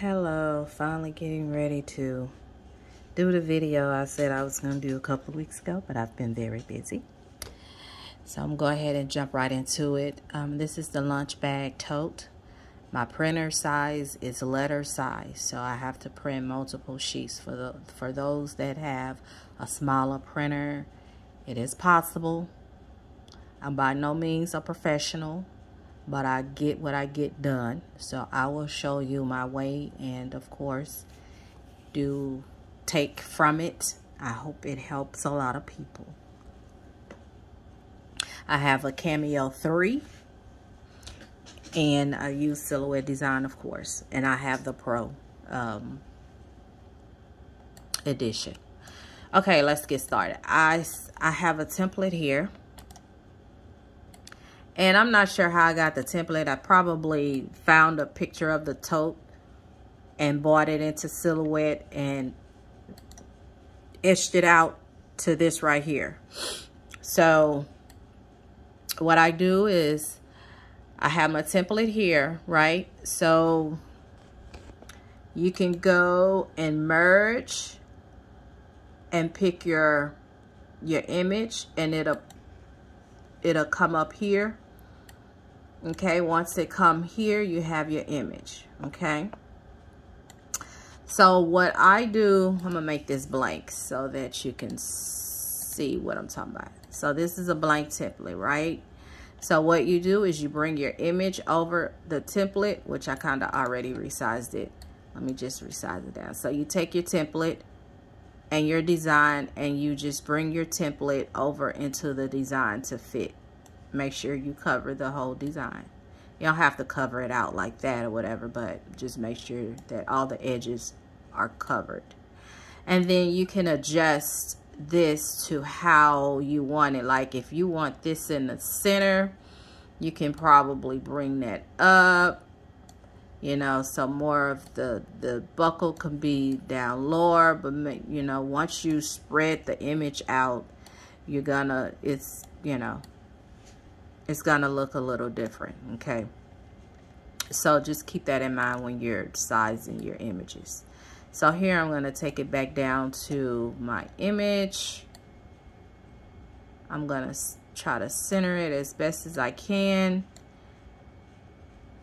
Hello, finally getting ready to do the video I said I was going to do a couple weeks ago, but I've been very busy. So I'm going to go ahead and jump right into it. Um, this is the lunch bag tote. My printer size is letter size, so I have to print multiple sheets. For, the, for those that have a smaller printer, it is possible. I'm by no means a professional but I get what I get done. So I will show you my way and of course do take from it. I hope it helps a lot of people. I have a Cameo 3 and I use Silhouette Design of course and I have the Pro um, edition. Okay, let's get started. I, I have a template here and I'm not sure how I got the template. I probably found a picture of the tote and bought it into Silhouette and etched it out to this right here. So what I do is I have my template here, right? So you can go and merge and pick your your image and it'll it'll come up here Okay, once it come here, you have your image, okay? So what I do, I'm gonna make this blank so that you can see what I'm talking about. So this is a blank template, right? So what you do is you bring your image over the template, which I kind of already resized it. Let me just resize it down. So you take your template and your design and you just bring your template over into the design to fit make sure you cover the whole design. You don't have to cover it out like that or whatever, but just make sure that all the edges are covered. And then you can adjust this to how you want it. Like if you want this in the center, you can probably bring that up. You know, so more of the, the buckle can be down lower, but you know, once you spread the image out, you're gonna, it's, you know, it's going to look a little different, okay? So just keep that in mind when you're sizing your images. So here I'm going to take it back down to my image. I'm going to try to center it as best as I can.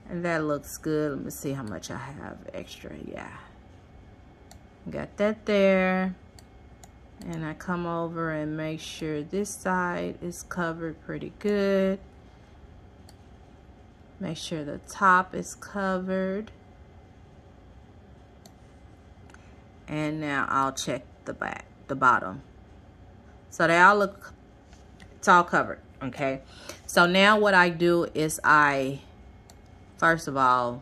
And that looks good. Let me see how much I have extra. Yeah. Got that there. And I come over and make sure this side is covered pretty good. Make sure the top is covered. And now I'll check the back, the bottom. So they all look, it's all covered, okay? So now what I do is I, first of all,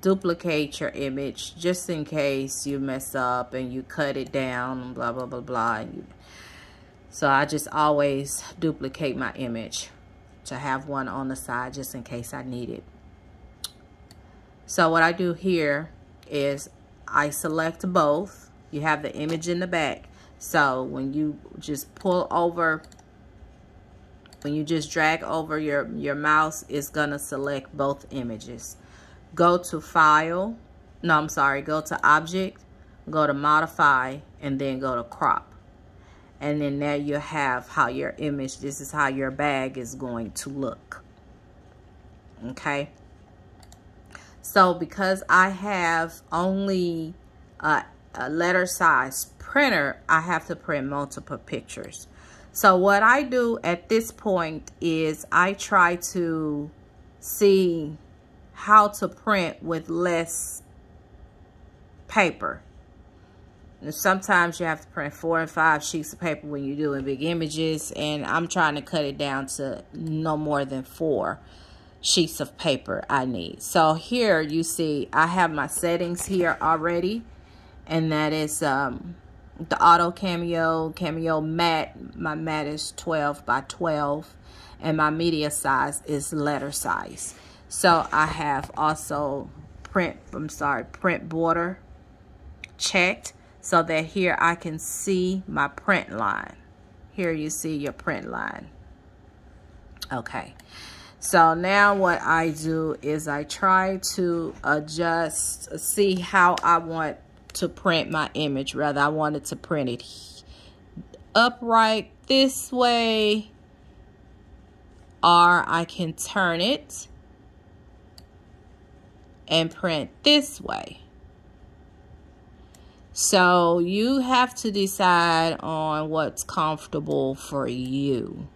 duplicate your image just in case you mess up and you cut it down, blah, blah, blah, blah. So I just always duplicate my image to have one on the side just in case I need it. So what I do here is I select both. You have the image in the back. So when you just pull over, when you just drag over your, your mouse, it's going to select both images. Go to File. No, I'm sorry. Go to Object. Go to Modify. And then go to Crop and then there you have how your image this is how your bag is going to look. Okay? So because I have only a, a letter size printer I have to print multiple pictures. So what I do at this point is I try to see how to print with less paper and sometimes you have to print four and five sheets of paper when you're doing big images. And I'm trying to cut it down to no more than four sheets of paper I need. So here you see I have my settings here already. And that is um, the Auto Cameo, Cameo Matte. My mat is 12 by 12. And my media size is letter size. So I have also print, I'm sorry, print border checked so that here I can see my print line. Here you see your print line. Okay. So now what I do is I try to adjust, see how I want to print my image. Rather, I wanted to print it upright this way or I can turn it and print this way. So you have to decide on what's comfortable for you.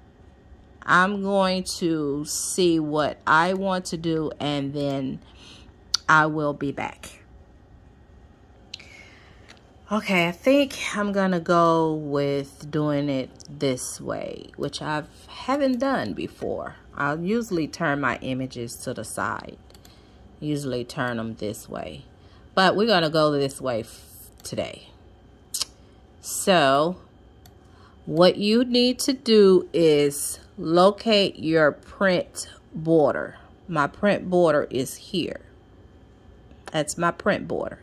I'm going to see what I want to do and then I will be back. Okay, I think I'm going to go with doing it this way, which I haven't done before. I'll usually turn my images to the side. Usually turn them this way. But we're going to go this way today. So, what you need to do is locate your print border. My print border is here. That's my print border.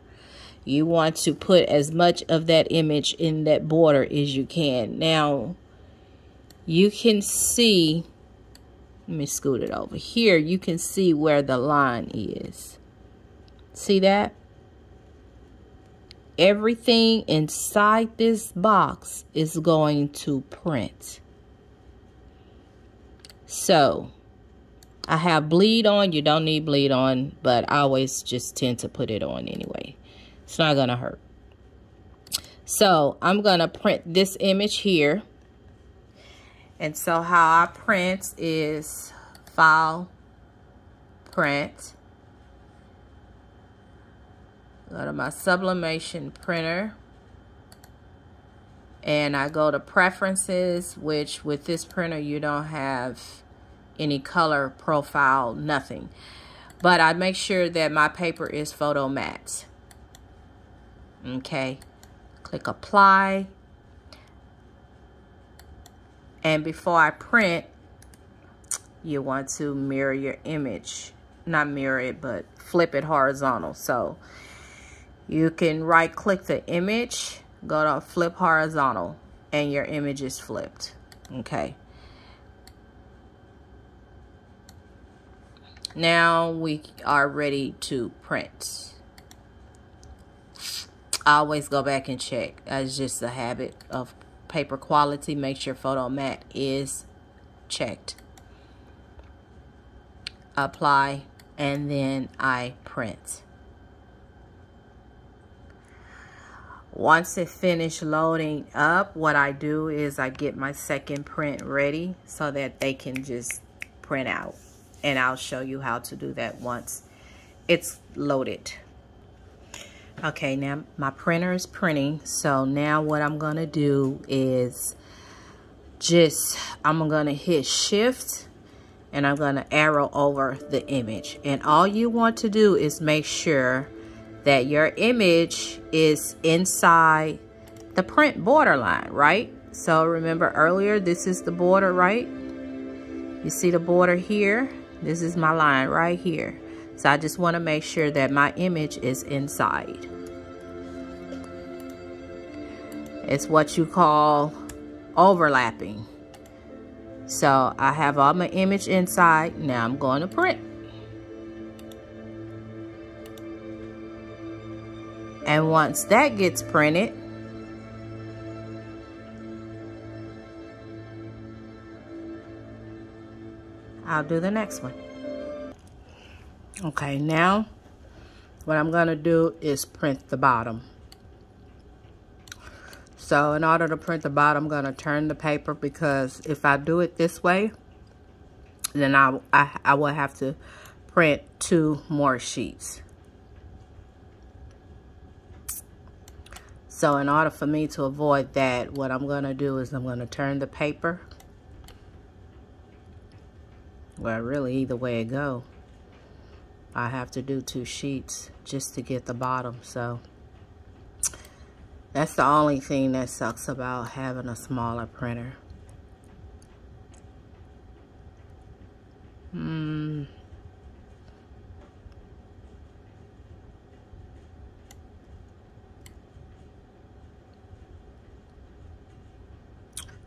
You want to put as much of that image in that border as you can. Now, you can see, let me scoot it over here. You can see where the line is. See that? Everything inside this box is going to print. So, I have bleed on. You don't need bleed on, but I always just tend to put it on anyway. It's not going to hurt. So, I'm going to print this image here. And so, how I print is File, Print. Go to my sublimation printer and I go to preferences, which with this printer you don't have any color profile, nothing. But I make sure that my paper is photo matte. Okay, click apply. And before I print, you want to mirror your image. Not mirror it, but flip it horizontal. So you can right click the image go to flip horizontal and your image is flipped. Okay. Now we are ready to print. I always go back and check. That's just a habit of paper quality. Make sure photo matte is checked. Apply and then I print Once it finished loading up, what I do is I get my second print ready so that they can just print out. And I'll show you how to do that once it's loaded. Okay, now my printer is printing. So now what I'm going to do is just, I'm going to hit shift and I'm going to arrow over the image. And all you want to do is make sure that your image is inside the print borderline, right? So remember earlier, this is the border, right? You see the border here? This is my line right here. So I just want to make sure that my image is inside. It's what you call overlapping. So I have all my image inside. Now I'm going to print. And once that gets printed, I'll do the next one. Okay, now what I'm going to do is print the bottom. So in order to print the bottom, I'm going to turn the paper because if I do it this way, then I, I, I will have to print two more sheets. So in order for me to avoid that, what I'm going to do is I'm going to turn the paper. Well, really, either way it go, I have to do two sheets just to get the bottom. So that's the only thing that sucks about having a smaller printer.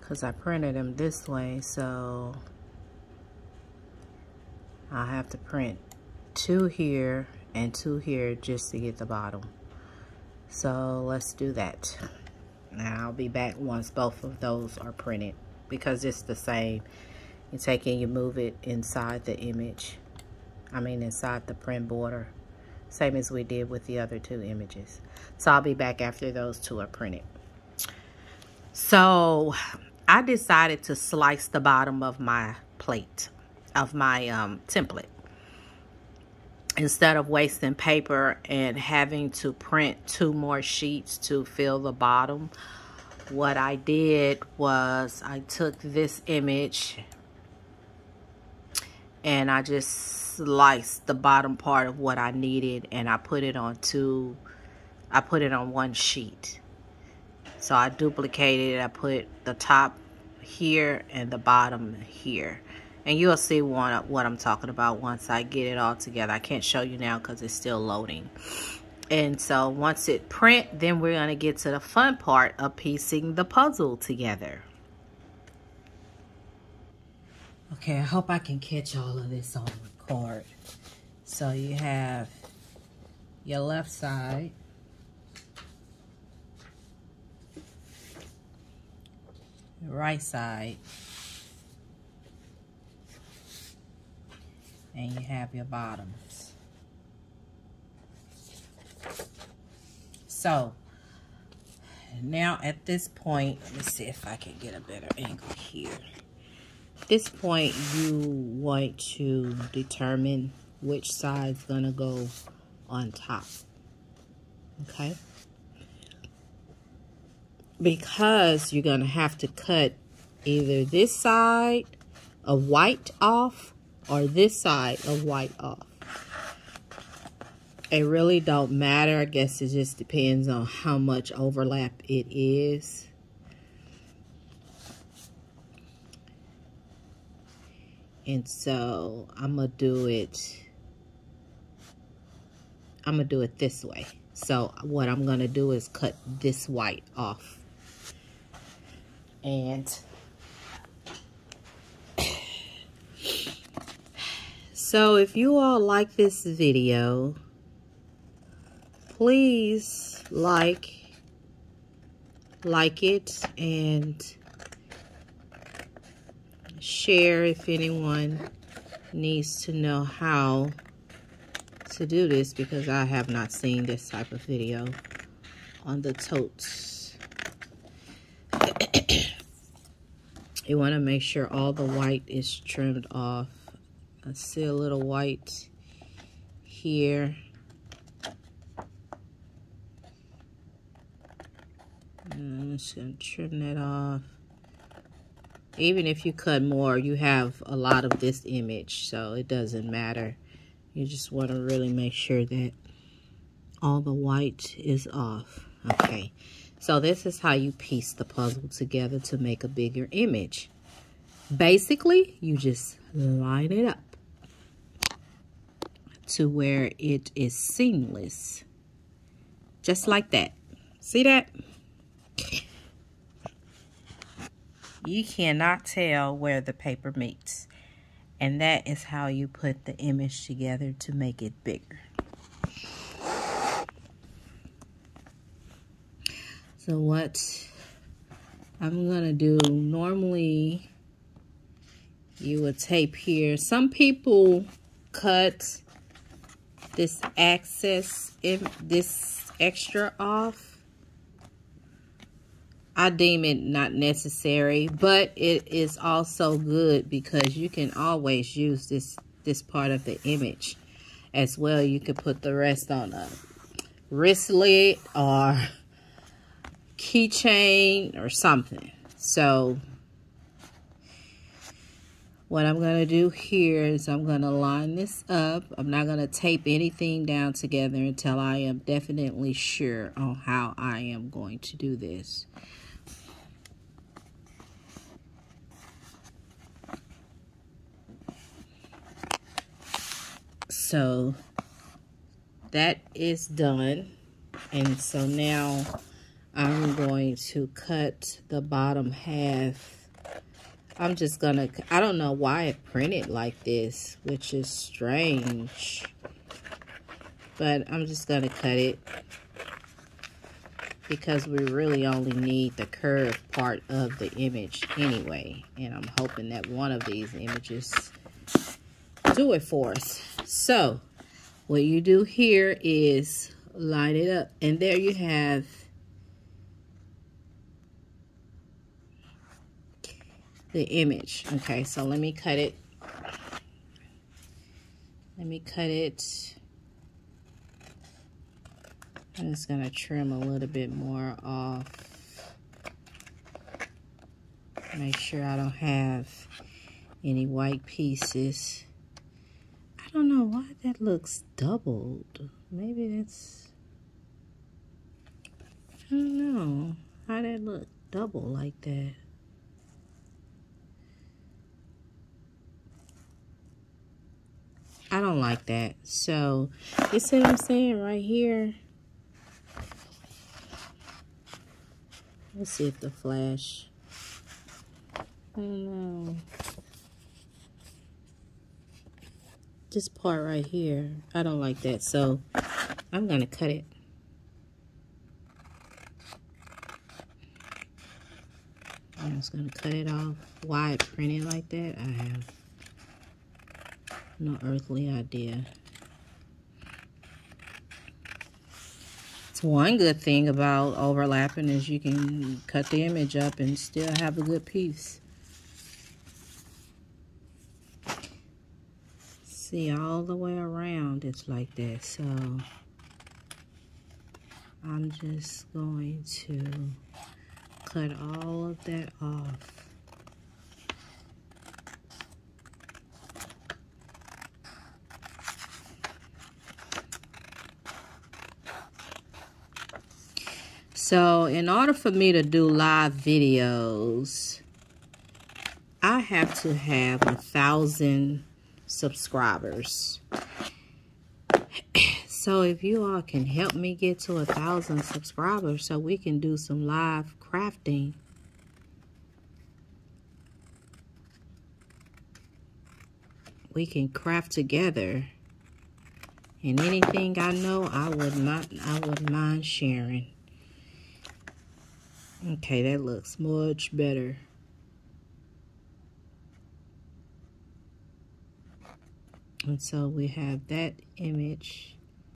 Because I printed them this way so I have to print two here and two here just to get the bottom. So let's do that. Now I'll be back once both of those are printed because it's the same. You take it, you move it inside the image. I mean inside the print border. Same as we did with the other two images. So I'll be back after those two are printed. So I decided to slice the bottom of my plate, of my um, template. Instead of wasting paper and having to print two more sheets to fill the bottom, what I did was I took this image and I just sliced the bottom part of what I needed and I put it on two, I put it on one sheet. So I duplicated it, I put the top here and the bottom here. And you'll see what, what I'm talking about once I get it all together. I can't show you now because it's still loading. And so once it print, then we're going to get to the fun part of piecing the puzzle together. Okay, I hope I can catch all of this on record. So you have your left side. Right side. And you have your bottoms. So, now at this point, let me see if I can get a better angle here. At this point, you want to determine which side's going to go on top. Okay? Because you're going to have to cut either this side of white off or this side of white off it really don't matter. I guess it just depends on how much overlap it is. And so I'm going to do it, I'm going to do it this way. So what I'm going to do is cut this white off. And so if you all like this video, please like like it and share if anyone needs to know how to do this because I have not seen this type of video on the totes. you want to make sure all the white is trimmed off. I see a little white here. Mm, I'm just going to trim that off. Even if you cut more, you have a lot of this image, so it doesn't matter. You just want to really make sure that all the white is off. Okay, so this is how you piece the puzzle together to make a bigger image. Basically, you just line it up to where it is seamless. Just like that. See that? You cannot tell where the paper meets. And that is how you put the image together to make it bigger. So what I'm going to do, normally you would tape here. Some people cut this excess, this extra off I deem it not necessary, but it is also good because you can always use this, this part of the image as well. You can put the rest on a wristlet or keychain or something. So what I'm going to do here is I'm going to line this up. I'm not going to tape anything down together until I am definitely sure on how I am going to do this. so that is done and so now I'm going to cut the bottom half I'm just gonna, I don't know why it printed like this, which is strange. But I'm just gonna cut it because we really only need the curved part of the image anyway. And I'm hoping that one of these images do it for us. So, what you do here is line it up. And there you have the image. Okay, so let me cut it. Let me cut it. I'm just going to trim a little bit more off. Make sure I don't have any white pieces. I don't know why that looks doubled. Maybe that's... I don't know how that look double like that. Like that. So, you see what I'm saying right here? Let's see if the flash. I don't know. This part right here, I don't like that. So, I'm going to cut it. I'm just going to cut it off. Why it printed like that, I have no earthly idea. It's one good thing about overlapping is you can cut the image up and still have a good piece. See, all the way around it's like that. So, I'm just going to cut all of that off. So in order for me to do live videos, I have to have a thousand subscribers. So if you all can help me get to a thousand subscribers so we can do some live crafting. We can craft together. And anything I know, I would not I would mind sharing. Okay, that looks much better. And so we have that image